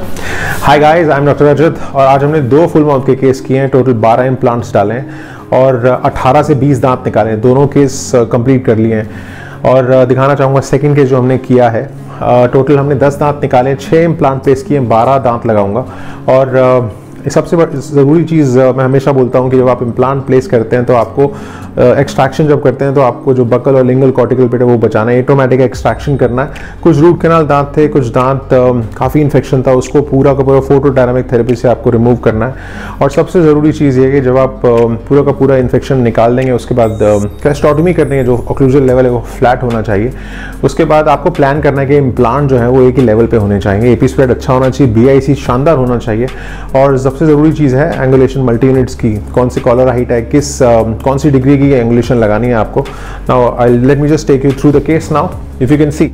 Hi guys I am doctor Rajat और आज हमने दो फुल माउथ के केस किए हैं। टोटल 12 इम्प्लांट्स डाले हैं और 18 से 20 दांत निकाले हैं। दोनों केस कंप्लीट कर लिए हैं। और दिखाना चाहूँगा सेकंड केस जो हमने किया है। टोटल हमने 10 दांत निकाले हैं छः इम्प्लांट प्लेस किए 12 दांत लगाऊँगा। और सबसे ज़रूरी चीज़ मैं हमेशा बोलता हूँ कि जब आप इम्प्लांट प्लेस करते हैं तो आपको एक्सट्रैक्शन जब करते हैं तो आपको जो बकल और लिंगल कॉर्टिकल पेट है, वो बचाना है। एटोमेटिक एक्सट्रैक्शन करना है। कुछ रूट कैनाल दांत थे, कुछ दांत काफ़ी इन्फेक्शन था, उसको पूरा का पूरा फ़ोटो थेरेपी से आपको रिमूव करना है। और सबसे ज़रूरी चीज़ ये कि जब आप पूरा का पूरा इन्फेक्शन निकाल देंगे, उसके बाद क्रेस्टोटमी करनी है जो ऑक्लूजल लेवल है, वो फ्लैट होना चाहिए। उसके बाद आपको प्लान करना है कि इम्प्लांट जो है, वो एक ही लेवल पर होने चाहिए। एपी स्प्रेड अच्छा होना चाहिए बी शानदार होना चाहिए। और सबसे ज़रूरी चीज़ है एंगुलेशन मल्टी यूनिट्स की। कौन सी कॉलर हाइट है, किस कौन सी डिग्री की एंगुलेशन लगानी है आपको। Now I let me just take you through the case now if you can see